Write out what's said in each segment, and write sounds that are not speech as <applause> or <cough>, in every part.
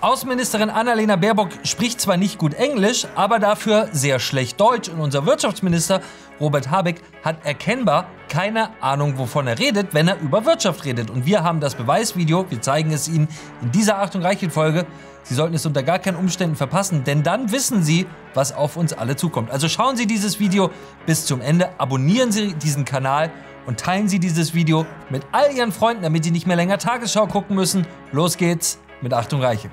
Außenministerin Annalena Baerbock spricht zwar nicht gut Englisch, aber dafür sehr schlecht Deutsch und unser Wirtschaftsminister Robert Habeck hat erkennbar keine Ahnung, wovon er redet, wenn er über Wirtschaft redet. Und wir haben das Beweisvideo, wir zeigen es Ihnen in dieser Achtung Reichelt Folge. Sie sollten es unter gar keinen Umständen verpassen, denn dann wissen Sie, was auf uns alle zukommt. Also schauen Sie dieses Video bis zum Ende, abonnieren Sie diesen Kanal und teilen Sie dieses Video mit all Ihren Freunden, damit Sie nicht mehr länger Tagesschau gucken müssen. Los geht's mit Achtung Reichelt.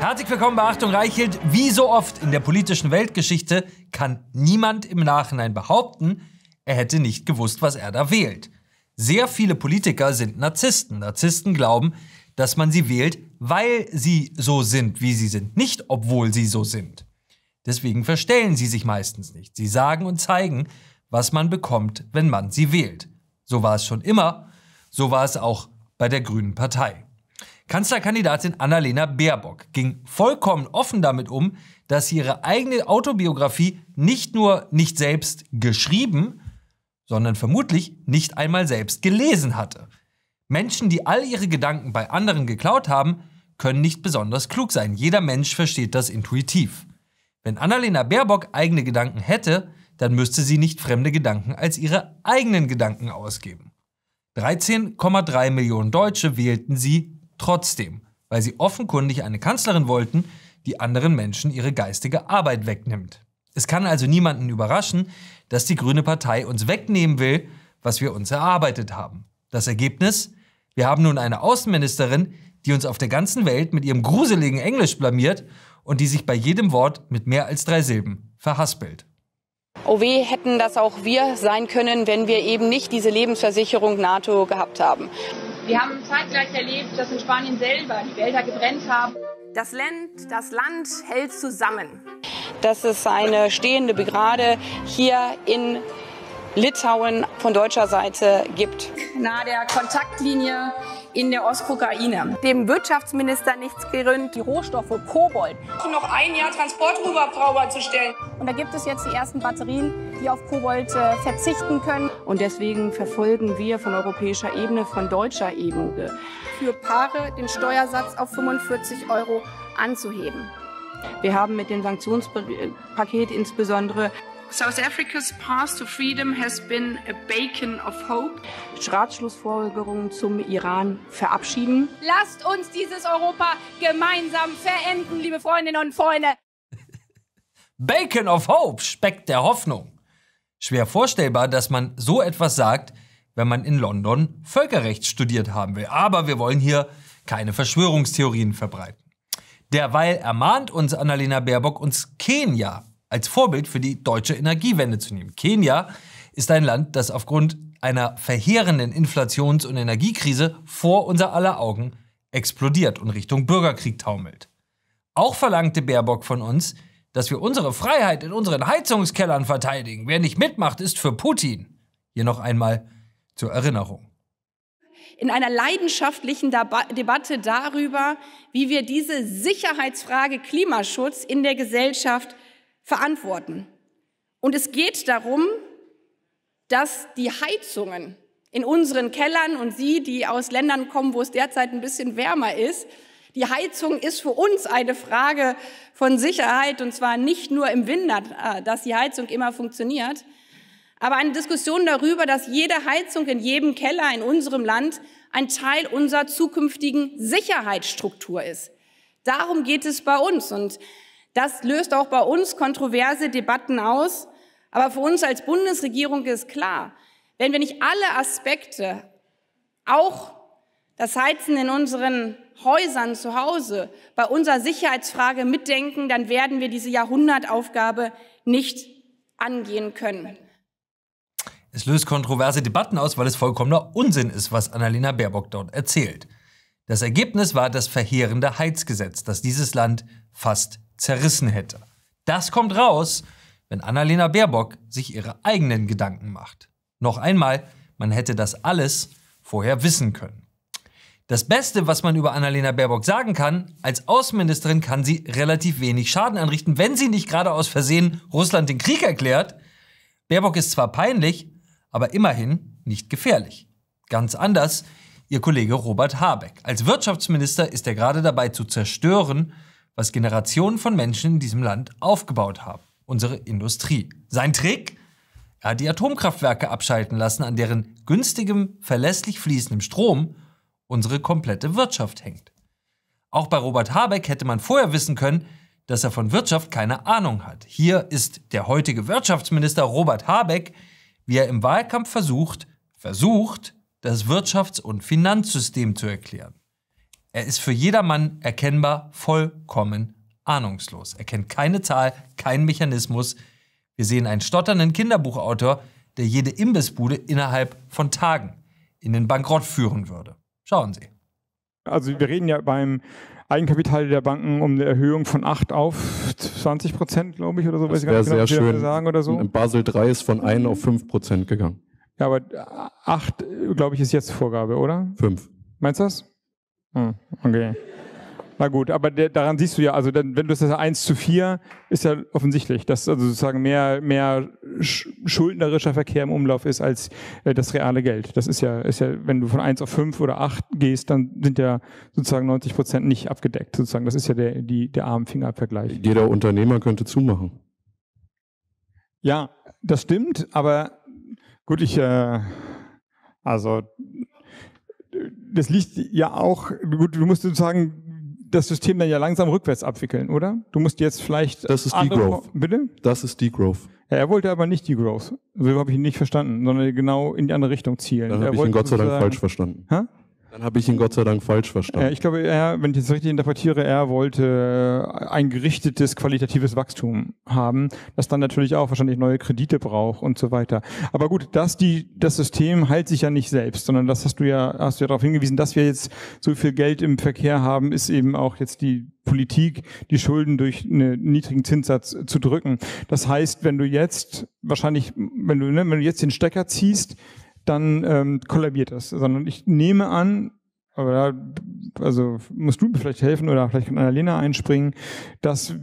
Herzlich willkommen bei Achtung Reichelt. Wie so oft in der politischen Weltgeschichte kann niemand im Nachhinein behaupten, er hätte nicht gewusst, was er da wählt. Sehr viele Politiker sind Narzissten. Narzissten glauben, dass man sie wählt, weil sie so sind, wie sie sind, nicht obwohl sie so sind. Deswegen verstellen sie sich meistens nicht. Sie sagen und zeigen, was man bekommt, wenn man sie wählt. So war es schon immer, so war es auch bei der Grünen Partei. Kanzlerkandidatin Annalena Baerbock ging vollkommen offen damit um, dass sie ihre eigene Autobiografie nicht nur nicht selbst geschrieben, sondern vermutlich nicht einmal selbst gelesen hatte. Menschen, die all ihre Gedanken bei anderen geklaut haben, können nicht besonders klug sein. Jeder Mensch versteht das intuitiv. Wenn Annalena Baerbock eigene Gedanken hätte, dann müsste sie nicht fremde Gedanken als ihre eigenen Gedanken ausgeben. 13,3 Millionen Deutsche wählten sie trotzdem, weil sie offenkundig eine Kanzlerin wollten, die anderen Menschen ihre geistige Arbeit wegnimmt. Es kann also niemanden überraschen, dass die Grüne Partei uns wegnehmen will, was wir uns erarbeitet haben. Das Ergebnis? Wir haben nun eine Außenministerin, die uns auf der ganzen Welt mit ihrem gruseligen Englisch blamiert und die sich bei jedem Wort mit mehr als drei Silben verhaspelt. Oh weh, hätten das auch wir sein können, wenn wir eben nicht diese Lebensversicherung NATO gehabt haben. Wir haben zeitgleich erlebt, dass in Spanien selber die Wälder gebrennt haben. Das Land, das Land hält zusammen. Dass es eine stehende Brigade hier in Litauen von deutscher Seite gibt. Nahe der Kontaktlinie in der Ostukraine. Dem Wirtschaftsminister nichts gerührt. Die Rohstoffe Kobold. Noch ein Jahr Transporthubschrauber zu stellen. Und da gibt es jetzt die ersten Batterien, die auf Kobold äh, verzichten können. Und deswegen verfolgen wir von europäischer Ebene, von deutscher Ebene, für Paare den Steuersatz auf 45 Euro anzuheben. Wir haben mit dem Sanktionspaket insbesondere South Africa's path to freedom has been a beacon of hope. Ratschlussfolgerungen zum Iran verabschieden. Lasst uns dieses Europa gemeinsam verenden, liebe Freundinnen und Freunde. <laughs> Bacon of Hope, Speck der Hoffnung. Schwer vorstellbar, dass man so etwas sagt, wenn man in London Völkerrecht studiert haben will. Aber wir wollen hier keine Verschwörungstheorien verbreiten. Derweil ermahnt uns Annalena Baerbock, uns Kenia als Vorbild für die deutsche Energiewende zu nehmen. Kenia ist ein Land, das aufgrund einer verheerenden Inflations- und Energiekrise vor unser aller Augen explodiert und Richtung Bürgerkrieg taumelt. Auch verlangte Baerbock von uns, dass wir unsere Freiheit in unseren Heizungskellern verteidigen. Wer nicht mitmacht, ist für Putin. Hier noch einmal zur Erinnerung. In einer leidenschaftlichen Debatte darüber, wie wir diese Sicherheitsfrage Klimaschutz in der Gesellschaft verantworten. Und es geht darum, dass die Heizungen in unseren Kellern und Sie, die aus Ländern kommen, wo es derzeit ein bisschen wärmer ist, die Heizung ist für uns eine Frage von Sicherheit und zwar nicht nur im Winter, äh, dass die Heizung immer funktioniert, aber eine Diskussion darüber, dass jede Heizung in jedem Keller in unserem Land ein Teil unserer zukünftigen Sicherheitsstruktur ist. Darum geht es bei uns und das löst auch bei uns kontroverse Debatten aus. Aber für uns als Bundesregierung ist klar, wenn wir nicht alle Aspekte, auch das Heizen in unseren Häusern zu Hause, bei unserer Sicherheitsfrage mitdenken, dann werden wir diese Jahrhundertaufgabe nicht angehen können. Es löst kontroverse Debatten aus, weil es vollkommener Unsinn ist, was Annalena Baerbock dort erzählt. Das Ergebnis war das verheerende Heizgesetz, das dieses Land fast zerrissen hätte. Das kommt raus, wenn Annalena Baerbock sich ihre eigenen Gedanken macht. Noch einmal, man hätte das alles vorher wissen können. Das Beste, was man über Annalena Baerbock sagen kann, als Außenministerin kann sie relativ wenig Schaden anrichten, wenn sie nicht gerade aus Versehen Russland den Krieg erklärt. Baerbock ist zwar peinlich, aber immerhin nicht gefährlich. Ganz anders ihr Kollege Robert Habeck. Als Wirtschaftsminister ist er gerade dabei zu zerstören, was Generationen von Menschen in diesem Land aufgebaut haben. Unsere Industrie. Sein Trick? Er hat die Atomkraftwerke abschalten lassen, an deren günstigem, verlässlich fließendem Strom unsere komplette Wirtschaft hängt. Auch bei Robert Habeck hätte man vorher wissen können, dass er von Wirtschaft keine Ahnung hat. Hier ist der heutige Wirtschaftsminister Robert Habeck, wie er im Wahlkampf versucht, versucht, das Wirtschafts- und Finanzsystem zu erklären. Er ist für jedermann erkennbar vollkommen ahnungslos. Er kennt keine Zahl, keinen Mechanismus. Wir sehen einen stotternden Kinderbuchautor, der jede Imbissbude innerhalb von Tagen in den Bankrott führen würde. Schauen Sie. Also wir reden ja beim Eigenkapital der Banken um eine Erhöhung von 8 auf 20 Prozent, glaube ich, oder so. Das wäre genau, sehr schön. Sagen oder so. Basel 3 ist von 1 auf 5 Prozent gegangen. Ja, aber 8, glaube ich, ist jetzt Vorgabe, oder? 5. Meinst du das? Hm, okay. Na gut, aber der, daran siehst du ja, also dann, wenn du das 1 zu 4, ist ja offensichtlich, dass also sozusagen mehr, mehr schuldnerischer Verkehr im Umlauf ist als äh, das reale Geld. Das ist ja, ist ja, wenn du von 1 auf 5 oder 8 gehst, dann sind ja sozusagen 90 Prozent nicht abgedeckt. Sozusagen. Das ist ja der, die, der Armfingervergleich. Jeder Unternehmer könnte zumachen. Ja, das stimmt, aber gut, ich, äh, also das liegt ja auch, gut, du musst sozusagen das System dann ja langsam rückwärts abwickeln, oder? Du musst jetzt vielleicht. Das ist Degrowth. Bitte? Das ist Degrowth. Ja, er wollte aber nicht Degrowth. So habe ich ihn nicht verstanden, sondern genau in die andere Richtung zielen. Dann habe ich ihn Gott sei Dank falsch verstanden. Hä? Dann habe ich ihn Gott sei Dank falsch verstanden. Ich glaube, er, wenn ich das richtig interpretiere, er wollte ein gerichtetes qualitatives Wachstum haben, das dann natürlich auch wahrscheinlich neue Kredite braucht und so weiter. Aber gut, dass die, das System heilt sich ja nicht selbst, sondern das hast du ja, hast du ja darauf hingewiesen, dass wir jetzt so viel Geld im Verkehr haben, ist eben auch jetzt die Politik, die Schulden durch einen niedrigen Zinssatz zu drücken. Das heißt, wenn du jetzt wahrscheinlich, wenn du, ne, wenn du jetzt den Stecker ziehst, dann ähm, kollabiert das. Sondern ich nehme an, aber da, also musst du mir vielleicht helfen oder vielleicht kann Annalena einspringen, dass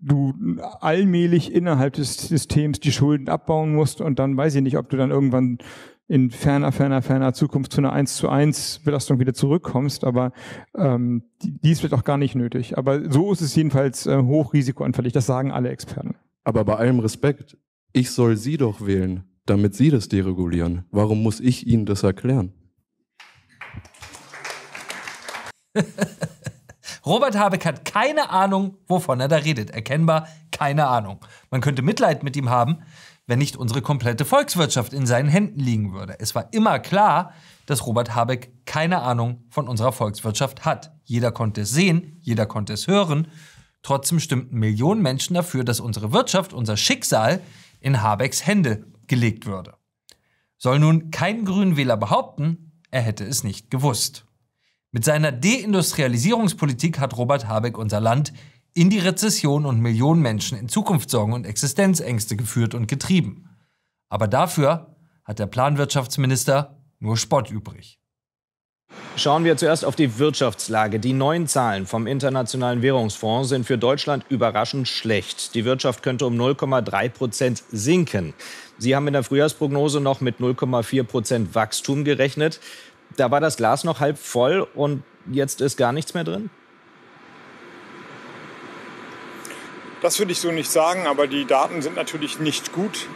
du allmählich innerhalb des Systems die Schulden abbauen musst und dann weiß ich nicht, ob du dann irgendwann in ferner, ferner, ferner Zukunft zu einer 1 zu 1 Belastung wieder zurückkommst, aber ähm, die, die ist vielleicht auch gar nicht nötig. Aber so ist es jedenfalls äh, hochrisikoanfällig, das sagen alle Experten. Aber bei allem Respekt, ich soll Sie doch wählen damit Sie das deregulieren. Warum muss ich Ihnen das erklären? <laughs> Robert Habeck hat keine Ahnung, wovon er da redet. Erkennbar keine Ahnung. Man könnte Mitleid mit ihm haben, wenn nicht unsere komplette Volkswirtschaft in seinen Händen liegen würde. Es war immer klar, dass Robert Habeck keine Ahnung von unserer Volkswirtschaft hat. Jeder konnte es sehen, jeder konnte es hören. Trotzdem stimmten Millionen Menschen dafür, dass unsere Wirtschaft, unser Schicksal in Habecks Hände gelegt würde. Soll nun kein Grünwähler behaupten, er hätte es nicht gewusst. Mit seiner Deindustrialisierungspolitik hat Robert Habeck unser Land in die Rezession und Millionen Menschen in Zukunftssorgen und Existenzängste geführt und getrieben. Aber dafür hat der Planwirtschaftsminister nur Spott übrig. Schauen wir zuerst auf die Wirtschaftslage. Die neuen Zahlen vom Internationalen Währungsfonds sind für Deutschland überraschend schlecht. Die Wirtschaft könnte um 0,3 Prozent sinken. Sie haben in der Frühjahrsprognose noch mit 0,4 Prozent Wachstum gerechnet. Da war das Glas noch halb voll und jetzt ist gar nichts mehr drin? Das würde ich so nicht sagen, aber die Daten sind natürlich nicht gut.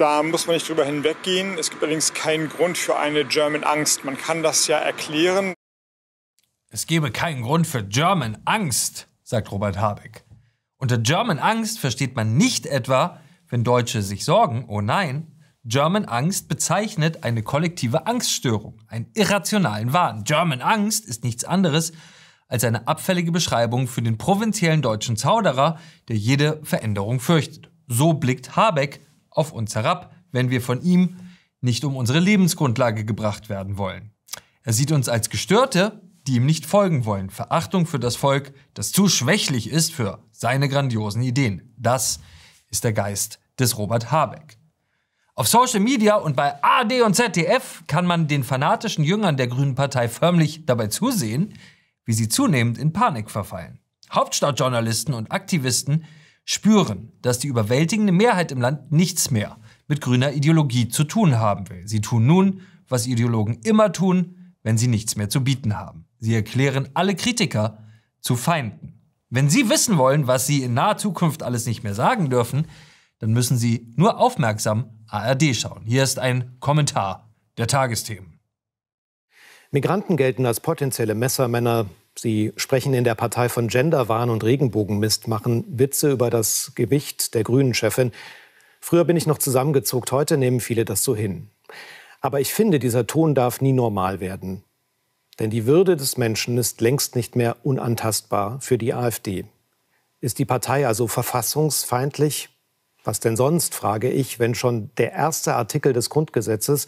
Da muss man nicht drüber hinweggehen. Es gibt allerdings keinen Grund für eine German Angst. Man kann das ja erklären. Es gebe keinen Grund für German Angst, sagt Robert Habeck. Unter German Angst versteht man nicht etwa, wenn Deutsche sich sorgen, oh nein, German Angst bezeichnet eine kollektive Angststörung, einen irrationalen Wahn. German Angst ist nichts anderes als eine abfällige Beschreibung für den provinziellen deutschen Zauderer, der jede Veränderung fürchtet. So blickt Habeck auf uns herab, wenn wir von ihm nicht um unsere Lebensgrundlage gebracht werden wollen. Er sieht uns als Gestörte, die ihm nicht folgen wollen. Verachtung für das Volk, das zu schwächlich ist für seine grandiosen Ideen. Das ist der Geist des Robert Habeck. Auf Social Media und bei AD und ZDF kann man den fanatischen Jüngern der Grünen Partei förmlich dabei zusehen, wie sie zunehmend in Panik verfallen. Hauptstadtjournalisten und Aktivisten spüren, dass die überwältigende Mehrheit im Land nichts mehr mit grüner Ideologie zu tun haben will. Sie tun nun, was Ideologen immer tun, wenn sie nichts mehr zu bieten haben. Sie erklären alle Kritiker zu Feinden. Wenn Sie wissen wollen, was Sie in naher Zukunft alles nicht mehr sagen dürfen, dann müssen Sie nur aufmerksam ARD schauen. Hier ist ein Kommentar der Tagesthemen. Migranten gelten als potenzielle Messermänner. Sie sprechen in der Partei von Genderwahn und Regenbogenmist, machen Witze über das Gewicht der Grünen-Chefin. Früher bin ich noch zusammengezuckt, heute nehmen viele das so hin. Aber ich finde, dieser Ton darf nie normal werden. Denn die Würde des Menschen ist längst nicht mehr unantastbar für die AfD. Ist die Partei also verfassungsfeindlich? Was denn sonst, frage ich, wenn schon der erste Artikel des Grundgesetzes,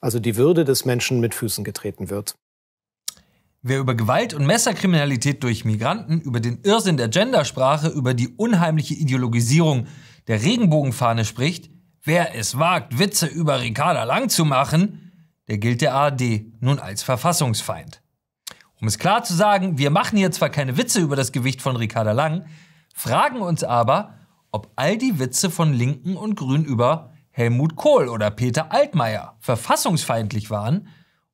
also die Würde des Menschen, mit Füßen getreten wird? Wer über Gewalt und Messerkriminalität durch Migranten, über den Irrsinn der Gendersprache, über die unheimliche Ideologisierung der Regenbogenfahne spricht, wer es wagt, Witze über Ricarda Lang zu machen, der gilt der ARD nun als Verfassungsfeind. Um es klar zu sagen, wir machen hier zwar keine Witze über das Gewicht von Ricarda Lang, fragen uns aber, ob all die Witze von Linken und Grün über Helmut Kohl oder Peter Altmaier verfassungsfeindlich waren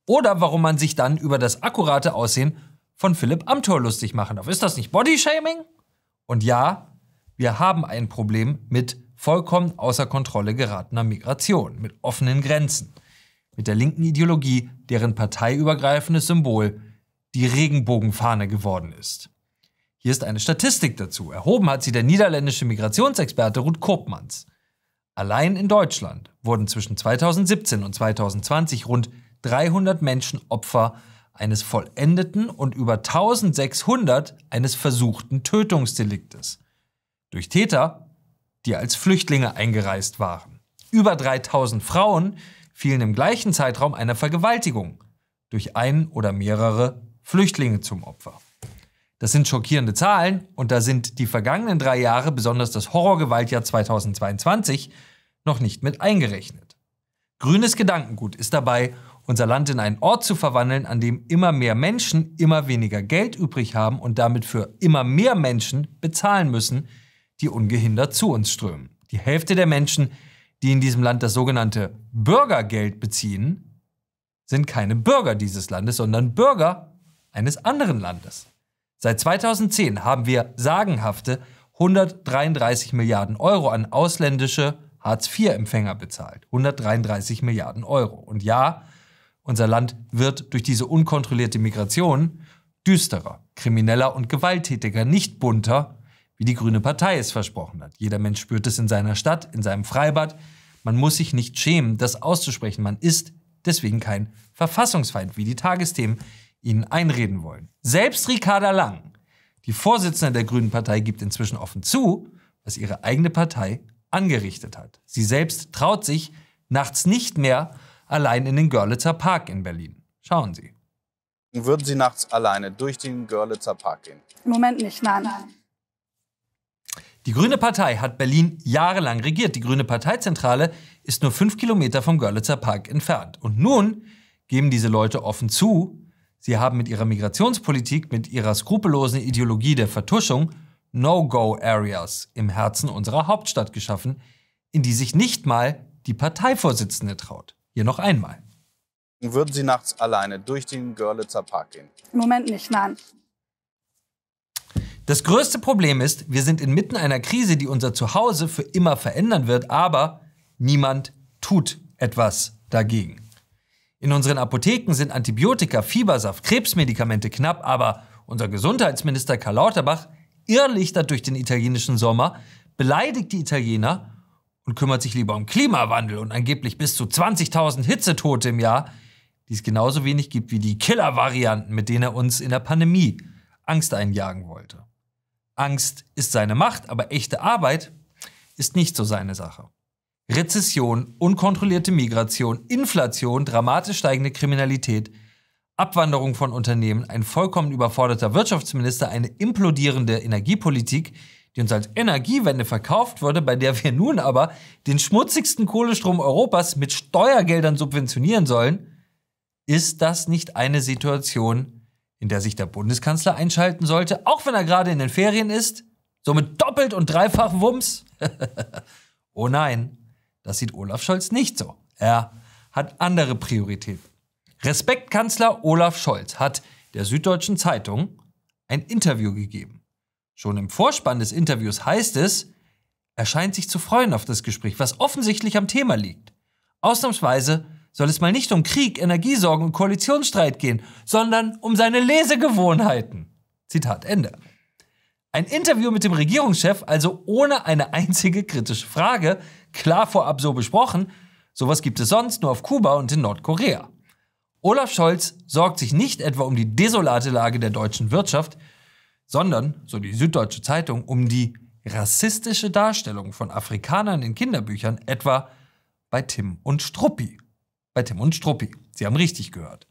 oder warum man sich dann über das akkurate Aussehen von Philipp Amthor lustig machen darf. Ist das nicht Bodyshaming? Und ja, wir haben ein Problem mit vollkommen außer Kontrolle geratener Migration, mit offenen Grenzen mit der linken Ideologie, deren parteiübergreifendes Symbol die Regenbogenfahne geworden ist. Hier ist eine Statistik dazu. Erhoben hat sie der niederländische Migrationsexperte Ruth Koopmans. Allein in Deutschland wurden zwischen 2017 und 2020 rund 300 Menschen Opfer eines vollendeten und über 1600 eines versuchten Tötungsdeliktes. Durch Täter, die als Flüchtlinge eingereist waren. Über 3000 Frauen, fielen im gleichen Zeitraum einer Vergewaltigung durch einen oder mehrere Flüchtlinge zum Opfer. Das sind schockierende Zahlen und da sind die vergangenen drei Jahre, besonders das Horrorgewaltjahr 2022, noch nicht mit eingerechnet. Grünes Gedankengut ist dabei, unser Land in einen Ort zu verwandeln, an dem immer mehr Menschen immer weniger Geld übrig haben und damit für immer mehr Menschen bezahlen müssen, die ungehindert zu uns strömen. Die Hälfte der Menschen, die in diesem Land das sogenannte Bürgergeld beziehen, sind keine Bürger dieses Landes, sondern Bürger eines anderen Landes. Seit 2010 haben wir sagenhafte 133 Milliarden Euro an ausländische Hartz-IV-Empfänger bezahlt. 133 Milliarden Euro. Und ja, unser Land wird durch diese unkontrollierte Migration düsterer, krimineller und gewalttätiger, nicht bunter, wie die Grüne Partei es versprochen hat. Jeder Mensch spürt es in seiner Stadt, in seinem Freibad, man muss sich nicht schämen, das auszusprechen. Man ist deswegen kein Verfassungsfeind, wie die Tagesthemen Ihnen einreden wollen. Selbst Ricarda Lang, die Vorsitzende der Grünen Partei, gibt inzwischen offen zu, was ihre eigene Partei angerichtet hat. Sie selbst traut sich nachts nicht mehr allein in den Görlitzer Park in Berlin. Schauen Sie. Würden Sie nachts alleine durch den Görlitzer Park gehen? Im Moment nicht, nein. Die Grüne Partei hat Berlin jahrelang regiert. Die Grüne Parteizentrale ist nur fünf Kilometer vom Görlitzer Park entfernt. Und nun geben diese Leute offen zu, sie haben mit ihrer Migrationspolitik, mit ihrer skrupellosen Ideologie der Vertuschung No-Go-Areas im Herzen unserer Hauptstadt geschaffen, in die sich nicht mal die Parteivorsitzende traut. Hier noch einmal. Würden Sie nachts alleine durch den Görlitzer Park gehen? Im Moment nicht, nein. Das größte Problem ist, wir sind inmitten einer Krise, die unser Zuhause für immer verändern wird, aber niemand tut etwas dagegen. In unseren Apotheken sind Antibiotika, Fiebersaft, Krebsmedikamente knapp, aber unser Gesundheitsminister Karl Lauterbach irrlichtert durch den italienischen Sommer, beleidigt die Italiener und kümmert sich lieber um Klimawandel und angeblich bis zu 20.000 Hitzetote im Jahr, die es genauso wenig gibt wie die Killer-Varianten, mit denen er uns in der Pandemie Angst einjagen wollte. Angst ist seine Macht, aber echte Arbeit ist nicht so seine Sache. Rezession, unkontrollierte Migration, Inflation, dramatisch steigende Kriminalität, Abwanderung von Unternehmen, ein vollkommen überforderter Wirtschaftsminister, eine implodierende Energiepolitik, die uns als Energiewende verkauft wurde, bei der wir nun aber den schmutzigsten Kohlestrom Europas mit Steuergeldern subventionieren sollen, ist das nicht eine Situation, in der sich der Bundeskanzler einschalten sollte, auch wenn er gerade in den Ferien ist? Somit doppelt und dreifach Wumms? <laughs> oh nein, das sieht Olaf Scholz nicht so. Er hat andere Prioritäten. Respektkanzler Olaf Scholz hat der Süddeutschen Zeitung ein Interview gegeben. Schon im Vorspann des Interviews heißt es, er scheint sich zu freuen auf das Gespräch, was offensichtlich am Thema liegt. Ausnahmsweise soll es mal nicht um Krieg, Energiesorgen und Koalitionsstreit gehen, sondern um seine Lesegewohnheiten. Zitat Ende. Ein Interview mit dem Regierungschef, also ohne eine einzige kritische Frage, klar vorab so besprochen, sowas gibt es sonst nur auf Kuba und in Nordkorea. Olaf Scholz sorgt sich nicht etwa um die desolate Lage der deutschen Wirtschaft, sondern, so die Süddeutsche Zeitung, um die rassistische Darstellung von Afrikanern in Kinderbüchern, etwa bei Tim und Struppi. Bei Tim und Struppi. Sie haben richtig gehört.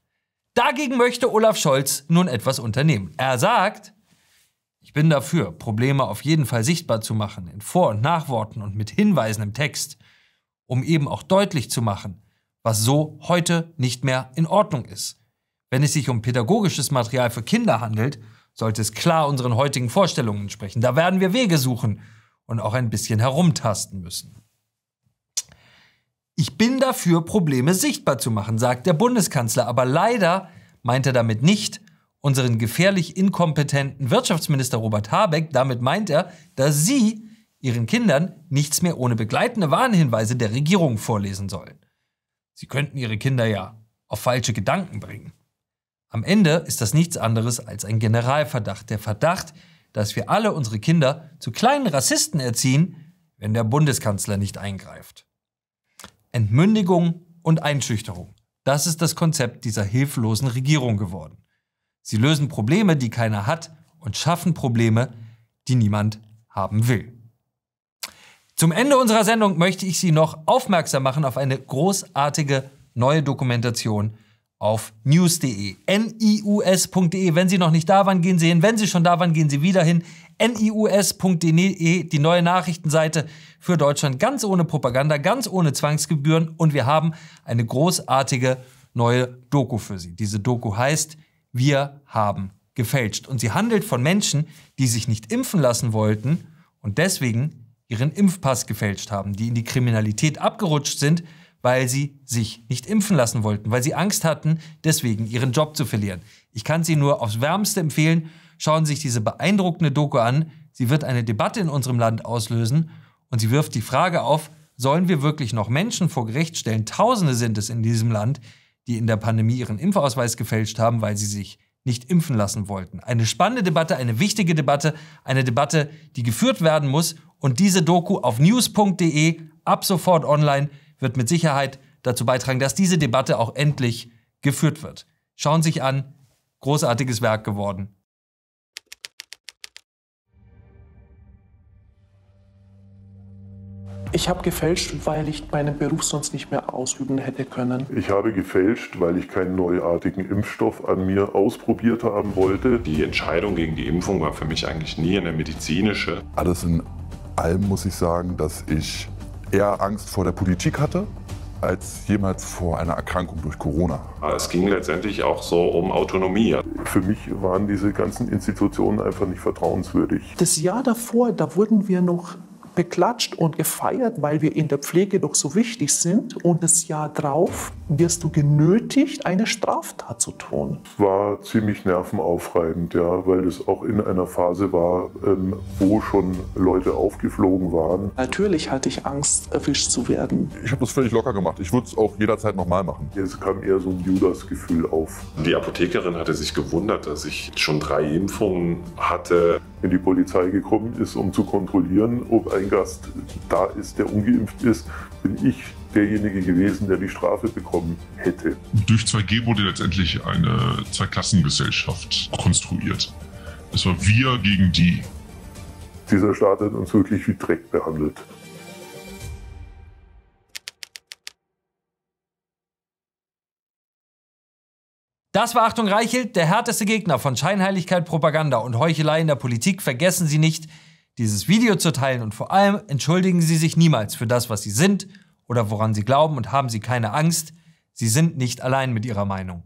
Dagegen möchte Olaf Scholz nun etwas unternehmen. Er sagt, ich bin dafür, Probleme auf jeden Fall sichtbar zu machen, in Vor- und Nachworten und mit Hinweisen im Text, um eben auch deutlich zu machen, was so heute nicht mehr in Ordnung ist. Wenn es sich um pädagogisches Material für Kinder handelt, sollte es klar unseren heutigen Vorstellungen entsprechen. Da werden wir Wege suchen und auch ein bisschen herumtasten müssen. Ich bin dafür, Probleme sichtbar zu machen, sagt der Bundeskanzler, aber leider meint er damit nicht unseren gefährlich inkompetenten Wirtschaftsminister Robert Habeck. Damit meint er, dass Sie Ihren Kindern nichts mehr ohne begleitende Warnhinweise der Regierung vorlesen sollen. Sie könnten Ihre Kinder ja auf falsche Gedanken bringen. Am Ende ist das nichts anderes als ein Generalverdacht. Der Verdacht, dass wir alle unsere Kinder zu kleinen Rassisten erziehen, wenn der Bundeskanzler nicht eingreift. Entmündigung und Einschüchterung. Das ist das Konzept dieser hilflosen Regierung geworden. Sie lösen Probleme, die keiner hat, und schaffen Probleme, die niemand haben will. Zum Ende unserer Sendung möchte ich Sie noch aufmerksam machen auf eine großartige neue Dokumentation auf news.de, nius.de. Wenn Sie noch nicht da waren, gehen Sie hin. Wenn Sie schon da waren, gehen Sie wieder hin. nius.de, die neue Nachrichtenseite für Deutschland, ganz ohne Propaganda, ganz ohne Zwangsgebühren. Und wir haben eine großartige neue Doku für Sie. Diese Doku heißt Wir haben gefälscht. Und sie handelt von Menschen, die sich nicht impfen lassen wollten und deswegen ihren Impfpass gefälscht haben, die in die Kriminalität abgerutscht sind, weil sie sich nicht impfen lassen wollten, weil sie Angst hatten, deswegen ihren Job zu verlieren. Ich kann Sie nur aufs Wärmste empfehlen, schauen Sie sich diese beeindruckende Doku an. Sie wird eine Debatte in unserem Land auslösen und sie wirft die Frage auf, sollen wir wirklich noch Menschen vor Gericht stellen? Tausende sind es in diesem Land, die in der Pandemie ihren Impfausweis gefälscht haben, weil sie sich nicht impfen lassen wollten. Eine spannende Debatte, eine wichtige Debatte, eine Debatte, die geführt werden muss. Und diese Doku auf news.de ab sofort online wird mit Sicherheit dazu beitragen, dass diese Debatte auch endlich geführt wird. Schauen Sie sich an, großartiges Werk geworden. Ich habe gefälscht, weil ich meinen Beruf sonst nicht mehr ausüben hätte können. Ich habe gefälscht, weil ich keinen neuartigen Impfstoff an mir ausprobiert haben wollte. Die Entscheidung gegen die Impfung war für mich eigentlich nie eine medizinische. Alles in allem muss ich sagen, dass ich eher Angst vor der Politik hatte als jemals vor einer Erkrankung durch Corona. Es ging letztendlich auch so um Autonomie. Für mich waren diese ganzen Institutionen einfach nicht vertrauenswürdig. Das Jahr davor, da wurden wir noch beklatscht und gefeiert, weil wir in der Pflege doch so wichtig sind. Und das Jahr drauf wirst du genötigt, eine Straftat zu tun. Es war ziemlich nervenaufreibend, ja, weil es auch in einer Phase war, ähm, wo schon Leute aufgeflogen waren. Natürlich hatte ich Angst, erwischt zu werden. Ich habe das völlig locker gemacht. Ich würde es auch jederzeit nochmal machen. Es kam eher so ein Judas-Gefühl auf. Die Apothekerin hatte sich gewundert, dass ich schon drei Impfungen hatte. Wenn die Polizei gekommen ist, um zu kontrollieren, ob ein Gast da ist, der ungeimpft ist, bin ich derjenige gewesen, der die Strafe bekommen hätte. Durch 2G wurde letztendlich eine Zweiklassengesellschaft konstruiert. Es war wir gegen die. Dieser Staat hat uns wirklich wie Dreck behandelt. Das war Achtung Reichelt, der härteste Gegner von Scheinheiligkeit, Propaganda und Heuchelei in der Politik. Vergessen Sie nicht, dieses Video zu teilen und vor allem entschuldigen Sie sich niemals für das, was Sie sind oder woran Sie glauben und haben Sie keine Angst. Sie sind nicht allein mit Ihrer Meinung.